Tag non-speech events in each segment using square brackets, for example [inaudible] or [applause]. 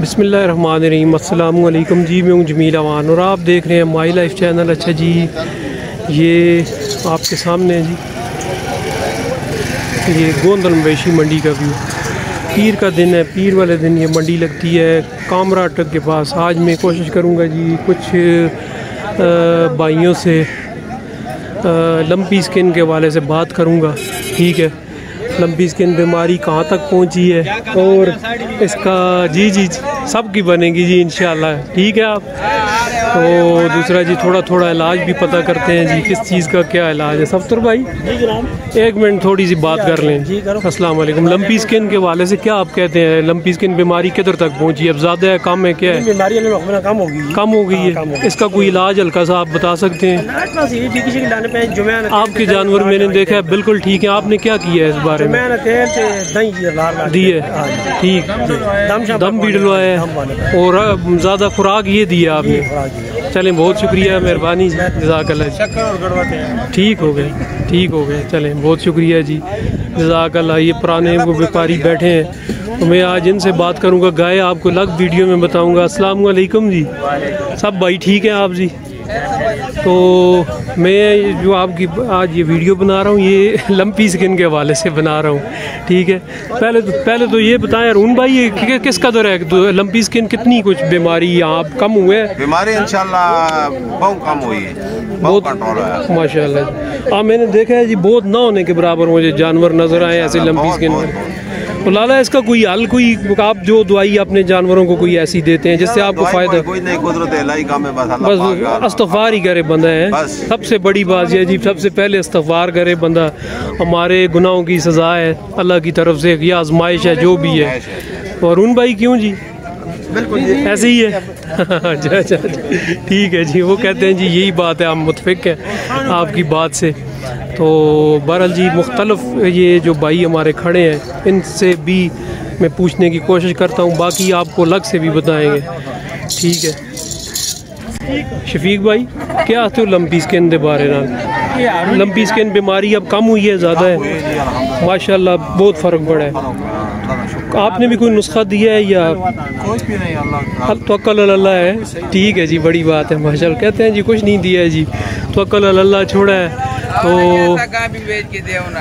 बिसमीम अल्लाम जी, मैं हूँ जमील अवान और आप देख रहे हैं माई लाइफ चैनल। अच्छा जी, ये आपके सामने है जी। ये गोंदल मवेशी मंडी का व्यू। पीर का दिन है, पीर वाले दिन ये मंडी लगती है। कामरा अटक के पास। आज मैं कोशिश करूँगा जी कुछ भाइयों से लंपी स्किन के हवाले से बात करूँगा। ठीक है? लंबी स्किन बीमारी कहाँ तक पहुँची है और इसका जी जी सब की बनेगी जी इन ठीक है आप? तो दूसरा जी थोड़ा थोड़ा इलाज भी पता करते हैं जी किस चीज़ का क्या इलाज है। सफ्तर भाई एक मिनट थोड़ी सी बात कर लें। अस्सलाम वालेकुम। लंपी स्किन के वाले से क्या आप कहते हैं? लंपी स्किन बीमारी किधर तक पहुँची? अब ज़्यादा है कम है क्या? है बीमारी कम हो गई। कम हो गई है इसका कोई इलाज हल्का सा आप बता सकते हैं? आपके जानवर मैंने देखा है बिल्कुल ठीक है। आपने क्या किया है इस बारे में? दिए ठीक। दम भी डलवाया है। और ज़्यादा खुराक ये दी है आपने? चलें बहुत शुक्रिया मेहरबानी जजाकल्ला जी। ठीक हो गए ठीक हो गए चलें बहुत शुक्रिया जी। जजाकल्ला ये पुराने वो व्यापारी बैठे हैं। तो मैं आज इनसे बात करूँगा गाय आपको अलग वीडियो में बताऊँगा। अस्सलाम वालेकुम जी। सब भाई ठीक हैं आप जी? तो मैं जो आपकी आज ये वीडियो बना रहा हूँ ये [laughs] लंपी स्किन के हवाले से बना रहा हूँ ठीक है? पहले तो पहले तो ये बताएँ अरुण भाई ये कि, किस कदर है? तो लंपी स्किन कितनी कुछ बीमारी यहाँ कम हुए हैं? बीमारी इंशाल्लाह बहुत कम हुई है बहुत माशाल्लाह। हाँ मैंने देखा है जी बहुत ना होने के बराबर मुझे जानवर नज़र आए ऐसे लंपी स्किन में तो लाला इसका कोई हल कोई आप जो दवाई अपने जानवरों को कोई ऐसी देते हैं जिससे आपको फ़ायदा कोई नहीं बस अस्तफार ही करे बंदा है। सबसे बड़ी बात यह जी सबसे पहले अस्तफार करे बंदा। हमारे गुनाहों की सजा है अल्लाह की तरफ़ से या आजमाइश है जो भी है। और उन भाई क्यों जी? बिल्कुल ऐसे ही है। [laughs] अच्छा अच्छा ठीक है जी, वो कहते हैं जी, यही बात है, हम मुतफिक हैं आपकी बात से। तो बहरहाल जी, मुख्तलफ ये जो भाई हमारे खड़े हैं, इनसे भी मैं पूछने की कोशिश करता हूँ, बाकी आपको अलग से भी बताएँगे। ठीक है। शफीक भाई, क्या आते हो लंबी स्किन के बारे में? लंबी स्किन बीमारी अब कम हुई है, ज़्यादा है। माशाल्लाह, बहुत फ़र्क पड़ा है। आपने भी कोई नुस्खा दिया है या? कुछ भी नहीं अल्लाह तो अक्ल है। ठीक है जी बड़ी बात है माशा कहते हैं जी कुछ नहीं दिया है जी। तो अक्ल अल्लाह छोड़ा है। तो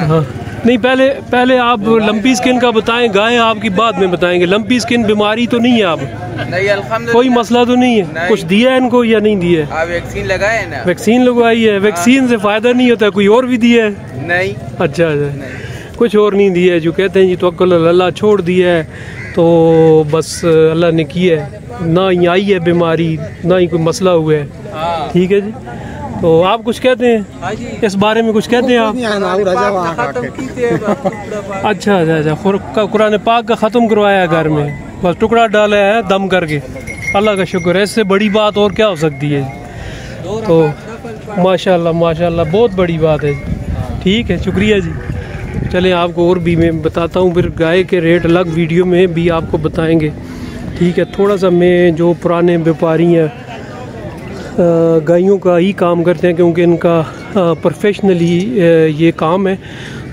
हाँ। नहीं पहले पहले आप लंपी स्किन का बताएँ गाय आपकी बाद में बताएँगे। लंपी स्किन बीमारी तो नहीं है आप नहीं कोई मसला तो नहीं है? नहीं। कुछ दिया है इनको या नहीं दिया वैक्सीन लगाए ना। वैक्सीन लगवाई है। वैक्सीन से फ़ायदा नहीं होता कोई और भी दिया है? नहीं। अच्छा अच्छा। कुछ और नहीं दिया है। जो कहते हैं जी तो अल्लाह छोड़ दिया है तो बस अल्लाह ने किया है। ना ही आई है बीमारी ना ही कोई मसला हुआ है। हाँ। ठीक है जी? तो आप कुछ कहते हैं? हाँ इस बारे में कुछ कहते हैं आप? [laughs] अच्छा अच्छा अच्छा कुरान पाक का ख़त्म करवाया घर में। बस टुकड़ा डाला है दम करके। अल्लाह का शुक्र है इससे बड़ी बात और क्या हो सकती है? तो माशाल्लाह माशाल्लाह बहुत बड़ी बात है। ठीक है शुक्रिया जी। चलें, आपको और भी मैं बताता हूँ, फिर गाय के रेट अलग वीडियो में भी आपको बताएँगे। ठीक है, थोड़ा सा मैं जो पुराने व्यापारी हैं गायों का ही काम करते हैं, क्योंकि इनका प्रोफेशनली ये काम है।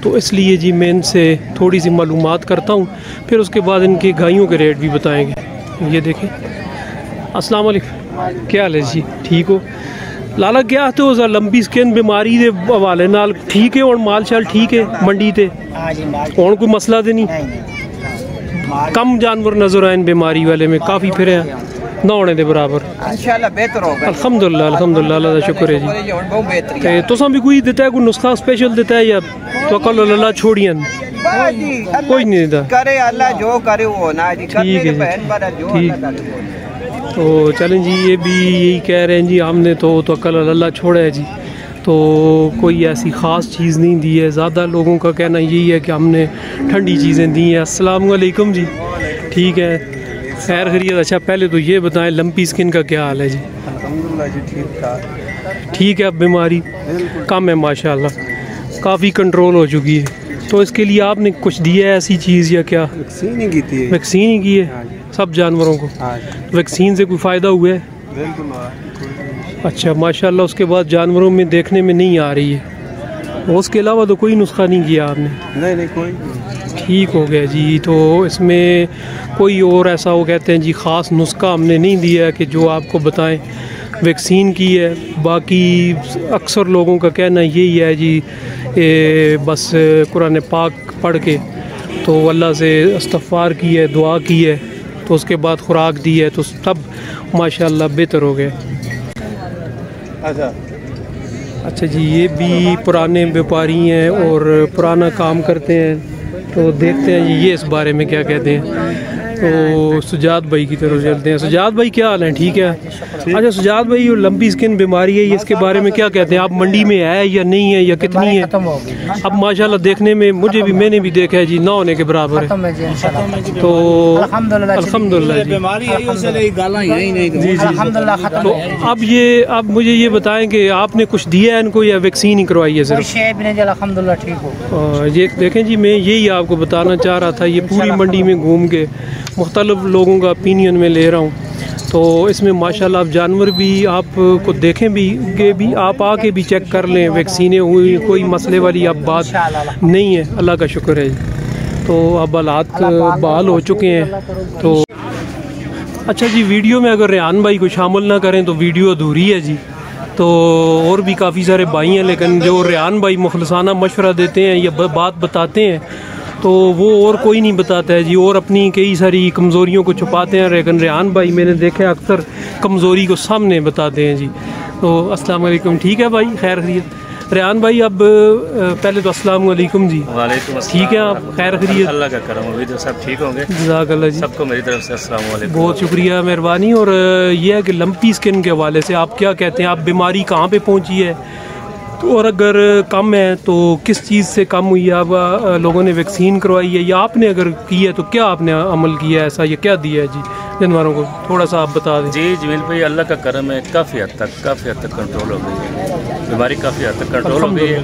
तो इसलिए जी मैं इनसे थोड़ी सी मालूम करता हूँ, फिर उसके बाद इनके गायों के रेट भी बताएँगे। ये देखें। अस्सलाम क्या हाल है जी? ठीक हो? लाला क्या आते हो लंबी स्किन बीमारी के हवाले नाल ठीक है? और माल शाल ठीक है मंडी ते? और कोई मसला तो नहीं? कम जानवर नज़र आए बीमारी वाले में काफ़ी फिर हैं। ना होने दे बराबर। अल्हम्दुलिल्लाह अल्लाह का शुक्र है जी। ते तुसा भी कोई दिता है कोई नुस्खा स्पेशल दिता है या तो कल अल्लाह छोड़ियन कोई नहीं देता करे अल्लाह जो करे वो ना जी। ठीक है ठीक। तो चलें जी ये भी यही कह रहे हैं जी हमने तो तो कल अल्लाह छोड़ा है जी। तो कोई ऐसी ख़ास चीज़ नहीं दी है। ज़्यादा लोगों का कहना यही है कि हमने ठंडी चीज़ें दी हैं। अस्सलाम वालेकुम जी। ठीक है। खैर खरीद अच्छा पहले तो ये बताएँ लंपी स्किन का क्या हाल है जी? जी ठीक ठीक। है अब बीमारी कम है माशाल्लाह। काफ़ी कंट्रोल हो चुकी है। तो इसके लिए आपने कुछ दिया है ऐसी चीज़ या क्या? वैक्सीन ही की थी। वैक्सीन ही की है? हाँ सब जानवरों को। वैक्सीन से कोई फ़ायदा हुआ है? अच्छा माशाल्लाह उसके बाद जानवरों में देखने में नहीं आ रही है। उसके अलावा तो कोई नुस्खा नहीं किया आपने? नहीं नहीं कोई ठीक हो गया जी तो इसमें कोई और ऐसा वो कहते हैं जी ख़ास नुस्खा हमने नहीं दिया है कि जो आपको बताएँ। वैक्सीन की है बाकी अक्सर लोगों का कहना यही है जी ए, बस कुरान पाक पढ़ के तो अल्लाह से इस्तफ़ार की है दुआ की है। तो उसके बाद खुराक दी है तो सब माशाल्लाह बेहतर हो गए। अच्छा। अच्छा जी ये भी पुराने व्यापारी हैं और पुराना काम करते हैं तो देखते हैं ये इस बारे में क्या कहते हैं। तो सुजात भाई की तरफ़ चलते हैं। सुजात भाई क्या हाल है? ठीक है? अच्छा सुजात भाई ये लंबी स्किन बीमारी है ये इसके बारे में क्या कहते हैं? आप मंडी में है या नहीं है या कितनी है? अब माशाल्लाह देखने में मुझे भी मैंने भी देखा है जी ना होने के बराबर है। तो अल्हम्दुलिल्लाह चली। अल्हम्दुलिल्लाह जी। बीमारी उससे गाला यही नहीं जी जी अल्हम्दुलिल्लाह खत्म तो अब ये अब मुझे ये बताएँ कि आपने कुछ दिया है इनको या वैक्सीन ही करवाई है सिर्फ़? आ, ये देखें जी मैं यही आपको बताना चाह रहा था ये पूरी मंडी में घूम के मुख्तलिफ़ लोगों का ओपिनियन में ले रहा हूँ। तो इसमें माशाल्लाह आप जानवर भी आपको देखें भी के भी आप आके भी चेक कर लें वैक्सीनें हुई कोई मसले वाली अब बात नहीं है। अल्लाह का शुक्र है तो अब हालात बहाल हो चुके हैं। तो अच्छा जी वीडियो में अगर रेहान भाई को शामिल ना करें तो वीडियो अधूरी है जी। तो और भी काफ़ी सारे भाई हैं लेकिन जो रेहान भाई मुखलसाना मशवरा देते हैं या बात बताते हैं तो वो और कोई नहीं बताता है जी और अपनी कई सारी कमज़ोरियों को छुपाते हैं। लेकिन रेहान भाई मैंने देखा है अक्सर कमज़ोरी को सामने बताते हैं जी। तो अस्सलाम वालेकुम ठीक है भाई? खैर खरीत रेहान भाई अब पहले तो अस्सलाम वालेकुम जी। वालेकुम ठीक है आप? खैर खैरियत। अल्लाह का करम उम्मीद है सब ठीक होंगे। जजाकल्ला जी। सबको मेरी तरफ़ से अस्सलाम वालेकुम। बहुत शुक्रिया मेहरबानी। और अ, ये है कि लंपी स्किन के हवाले से आप क्या कहते हैं? आप बीमारी कहाँ पे पहुँची है? तो और अगर कम है तो किस चीज़ से कम हुई है? अब लोगों ने वैक्सीन करवाई है या आपने अगर की है तो क्या आपने अमल किया है ऐसा या क्या दिया है जी? जानवरों को थोड़ा सा आप बता दें। जी जमील भाई अल्लाह का करम है काफ़ी हद तक काफ़ी हद तक कंट्रोल हो गई है। बीमारी काफ़ी हद तक कंट्रोल हो गई है।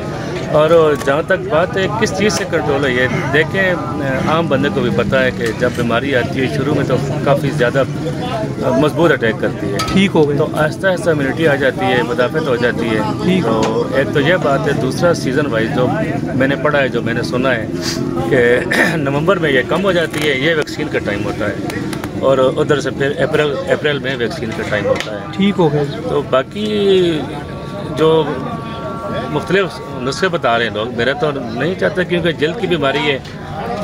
और जहाँ तक बात है किस चीज़ से कंट्रोल है ये? देखें आम बंदे को भी पता है कि जब बीमारी आती है शुरू में तो काफ़ी ज़्यादा मज़बूत अटैक करती है। ठीक हो गए तो आहिस्ता आहिस्ता इम्यूनिटी आ जाती है मुदाफ़त हो जाती है। ठीक। तो एक तो यह बात है दूसरा सीज़न वाइज जो मैंने पढ़ा है जो मैंने सुना है कि [clears throat] नवंबर में यह कम हो जाती है ये वैक्सीन का टाइम होता है। और उधर से फिर अप्रैल अप्रैल में वैक्सीन का टाइम होता है। ठीक हो गए तो बाकी जो मुख्तलिफ़ नुस्खे बता रहे हैं लोग मेरा तो नहीं चाहता क्योंकि जल्द की बीमारी है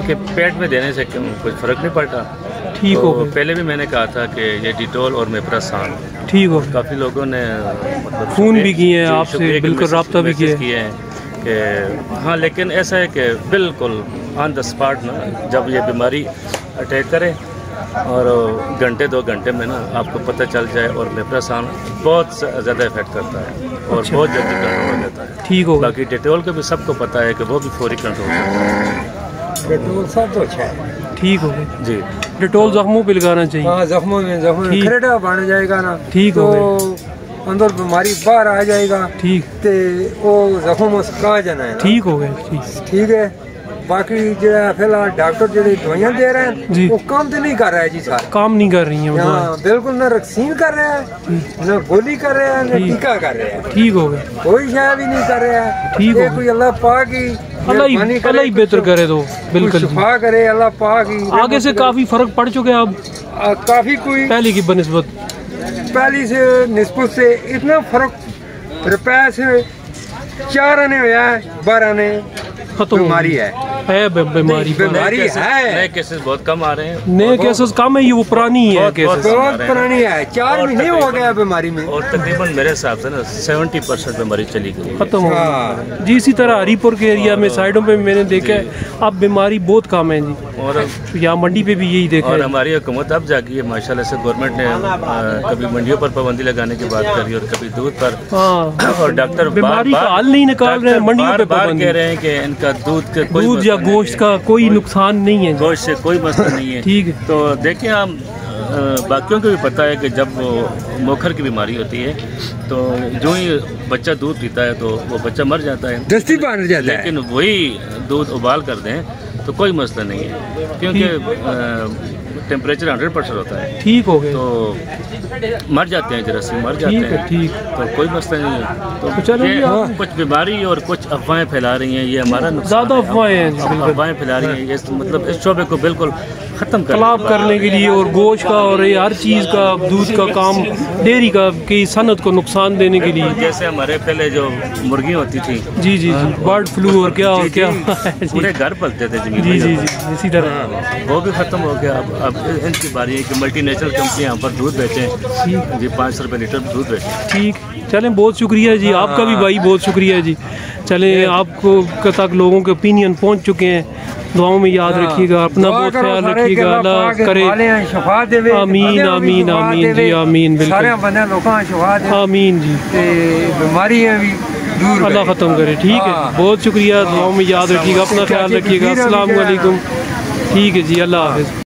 कि पेट में देने से कुछ फ़र्क नहीं पड़ता। ठीक तो हो पहले भी मैंने कहा था कि ये डिटोल और मेपरा मेप्रासान। ठीक हो काफ़ी लोगों ने मतलब फ़ोन भी किए हैं आपसे, बिल्कुल रब्ता भी किए हैं। कि हाँ लेकिन ऐसा है कि बिल्कुल ऑन द स्पॉट ना जब ये बीमारी अटैक करे और घंटे दो घंटे में ना आपको पता चल जाए और मेप्रासान बहुत ज़्यादा इफ़ेक्ट करता है और अच्छा। बहुत जल्दी कंट्रोल हो जाता है। ठीक हो बाकी डिटेल का भी सबको पता है कि वो भी फौरी कंट्रोल करता है। पेट्रोल सब तो अच्छा है। ठीक हो जी। डिटोल जख्मों पे लगाना चाहिए। हाँ जख्मों में जख्मों में बन जाएगा ना ठीक हो तो अंदर बीमारी बाहर आ जाएगा। ठीक। ते वो जख्म सुखा जाना है ठीक हो गए ठीक। ठीक है। बाकी जो है फ़िलहाल डॉक्टर जो दवाइयाँ दे रहे। हैं वो काम तो नहीं कर रहा है जी साहब काम नहीं कर रही हैं। हाँ बिल्कुल ना वैक्सीन कर रहे हैं न गोली कर रहे हैं न। टीका कर रहे हैं ठीक हो गए कोई शायद भी नहीं कर रहे हैं ठीक हो कोई अल्लाह पाक ही अल्लाह ही अल्लाह ही बेहतर करे तो बिल्कुल करे अल्लाह पाक ही आगे से काफ़ी फ़र्क पड़ चुके है अब काफ़ी कोई पहले की बनस्बत पहली से निस्बत से इतना फ़र्क रुपए से चार आने हुआ है बारह आने खत्म बीमारी है। है बीमारी बीमारी है। नए केसेस बहुत कम आ रहे हैं। नए केसेस कम है ये वो पुरानी है। केसेस बहुत पुरानी है। चार महीने हो गया बीमारी में। और तकरीबन मेरे हिसाब से ना सेवेंटी परसेंट बीमारी चली गई खत्म हो हाँ। गई जी इसी तरह हरीपुर के एरिया में साइडों पे मैंने देखा है अब बीमारी बहुत कम है जी। और यहाँ मंडी पे भी यही देखा और हमारी हुकूमत अब जागी है माशाल्लाह से गवर्नमेंट ने कभी मंडियों पर पाबंदी लगाने की बात करी और कभी दूध पर। हाँ। और डॉक्टर बीमारी का हल नहीं निकाल रहे हैं, मंडियों पे बार कह रहे हैं कि इनका दूध के कोई दूध या मसला नहीं गोश्त है। का कोई नुकसान नहीं है गोश्त से कोई मसला [laughs] नहीं है। ठीक है। तो देखिए हम बाकियों को भी पता है कि जब मोखर की बीमारी होती है तो जो ही बच्चा दूध पीता है तो वो बच्चा मर जाता है। दस्ती जाता है। लेकिन वही दूध उबाल कर दें तो कोई मसला नहीं है क्योंकि टेम्परेचर हंड्रेड परसेंट होता है। ठीक हो गए तो मर जाते हैं जरासीम मर जाते है, हैं। ठीक। तो कोई मसला नहीं है। तो तो चलो ये जी, कुछ बीमारी और कुछ अफवाहें फैला रही हैं ये हमारा ज़्यादा अफवाहें हैं। अफवाहें फैला रही हैं ये इस- मतलब इस शोबे को बिल्कुल ख़त्म कर करने के लिए और गोश्त का और ये हर चीज़ का दूध का काम डेयरी का की सनत को नुकसान देने के लिए। जैसे हमारे पहले जो मुर्गी होती थी। जी जी जी। बर्ड फ्लू और क्या और क्या। [laughs] पूरे घर पलते थे जी जी जी इसी तरह। हाँ, हाँ, वो भी ख़त्म हो गया। अब अब इनकी बारी है कि मल्टी मल्टीनेशनल कंपनी यहाँ पर दूध बेचें। जी पाँच सौ रुपये लीटर दूध बेचें। ठीक। चलें बहुत शुक्रिया जी। हाँ, आपका भी भाई बहुत शुक्रिया जी। चले आपको तक लोगों के ओपिनियन पहुँच चुके हैं। दुआओं में याद रखिएगा अपना बहुत ख्याल रखिएगा। अल्लाह करे। आमीन आमीन आमीन जी आमीन बिल्कुल। आमीन जी। बीमारी भी दूर अल्लाह ख़त्म करे ठीक है? हाँ। बहुत शुक्रिया दुआओं में याद रखिएगा अपना ख्याल रखिएगा। असल वालेकुम। ठीक है जी अल्लाह हाफिज़।